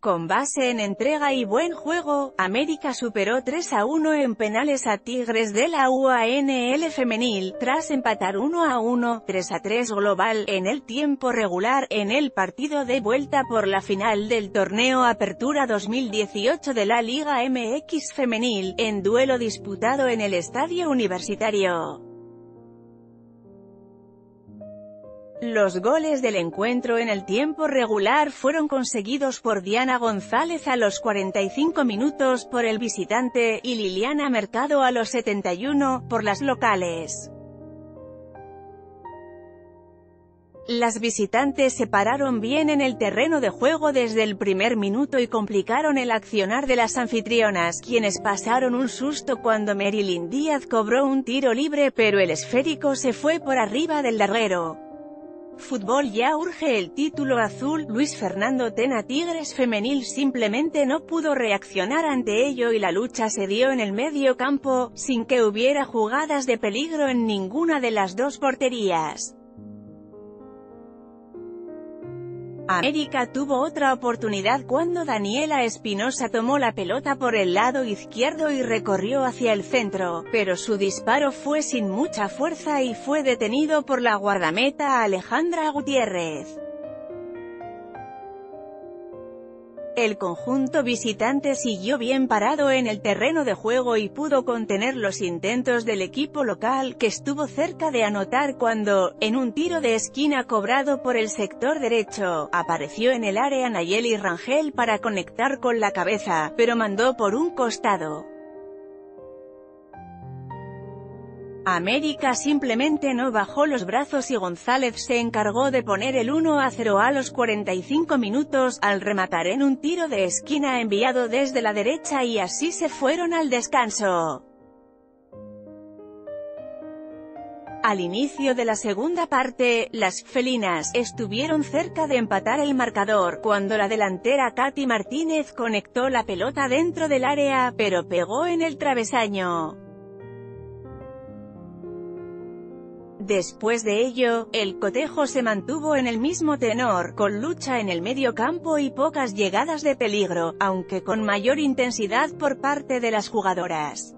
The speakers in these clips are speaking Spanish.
Con base en entrega y buen juego, América superó 3 a 1 en penales a Tigres de la UANL femenil, tras empatar 1 a 1, 3 a 3 global, en el tiempo regular, en el partido de vuelta por la final del torneo Apertura 2018 de la Liga MX femenil, en duelo disputado en el Estadio Universitario. Los goles del encuentro en el tiempo regular fueron conseguidos por Diana González a los 45 minutos por el visitante, y Liliana Mercado a los 71, por las locales. Las visitantes se pararon bien en el terreno de juego desde el primer minuto y complicaron el accionar de las anfitrionas, quienes pasaron un susto cuando Marilyn Díaz cobró un tiro libre pero el esférico se fue por arriba del larguero. Fútbol ya urge el título azul, Luis Fernando Tena Tigres femenil simplemente no pudo reaccionar ante ello y la lucha se dio en el medio campo, sin que hubiera jugadas de peligro en ninguna de las dos porterías. América tuvo otra oportunidad cuando Daniela Espinosa tomó la pelota por el lado izquierdo y recorrió hacia el centro, pero su disparo fue sin mucha fuerza y fue detenido por la guardameta Alejandra Gutiérrez. El conjunto visitante siguió bien parado en el terreno de juego y pudo contener los intentos del equipo local, que estuvo cerca de anotar cuando, en un tiro de esquina cobrado por el sector derecho, apareció en el área Nayeli Rangel para conectar con la cabeza, pero mandó por un costado. América simplemente no bajó los brazos y González se encargó de poner el 1 a 0 a los 45 minutos, al rematar en un tiro de esquina enviado desde la derecha y así se fueron al descanso. Al inicio de la segunda parte, las felinas estuvieron cerca de empatar el marcador, cuando la delantera Katy Martínez conectó la pelota dentro del área, pero pegó en el travesaño. Después de ello, el cotejo se mantuvo en el mismo tenor, con lucha en el medio campo y pocas llegadas de peligro, aunque con mayor intensidad por parte de las jugadoras.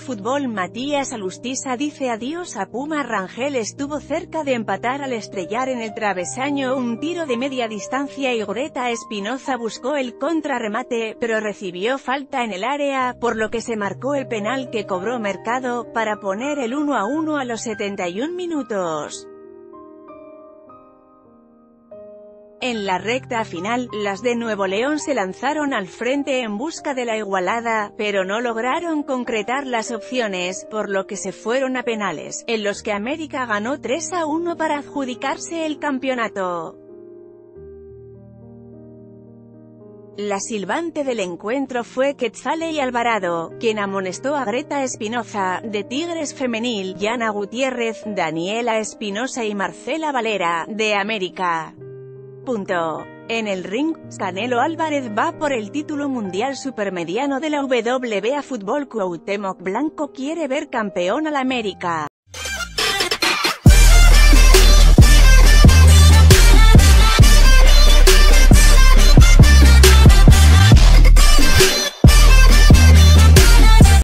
Fútbol Matías Alustiza dice adiós a Puma Rangel estuvo cerca de empatar al estrellar en el travesaño un tiro de media distancia y Greta Espinoza buscó el contrarremate, pero recibió falta en el área, por lo que se marcó el penal que cobró Mercado, para poner el 1 a 1 a los 71 minutos. En la recta final, las de Nuevo León se lanzaron al frente en busca de la igualada, pero no lograron concretar las opciones, por lo que se fueron a penales, en los que América ganó 3 a 1 para adjudicarse el campeonato. La silbante del encuentro fue Quetzale y Alvarado, quien amonestó a Greta Espinoza, de Tigres Femenil, Yana Gutiérrez, Daniela Espinosa y Marcela Valera, de América. En el ring, Canelo Álvarez va por el título mundial supermediano de la WBA Fútbol Cuauhtémoc Blanco quiere ver campeón al América.